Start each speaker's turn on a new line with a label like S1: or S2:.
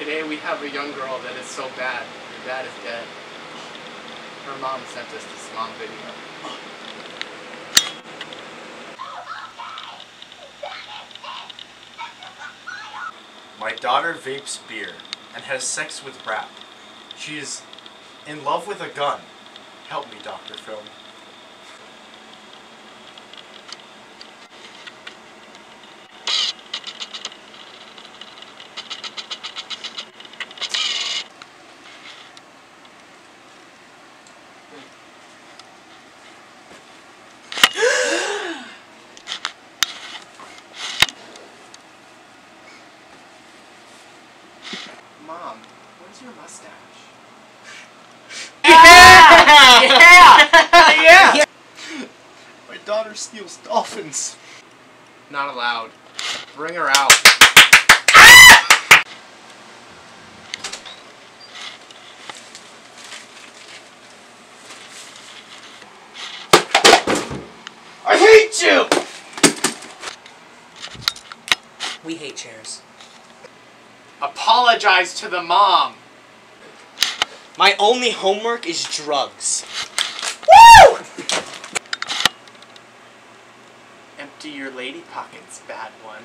S1: Today we have a young girl that is so bad. Her dad is dead. Her mom sent us this mom video.
S2: My daughter vapes beer and has sex with rap. She is in love with a gun. Help me, Dr. Film.
S1: Mom, where's your mustache?
S2: yeah! yeah! yeah! My daughter steals dolphins.
S1: Not allowed. Bring her out.
S2: I hate you!
S3: We hate chairs.
S1: Apologize to the mom.
S3: My only homework is drugs. Woo!
S1: Empty your lady pockets, bad one.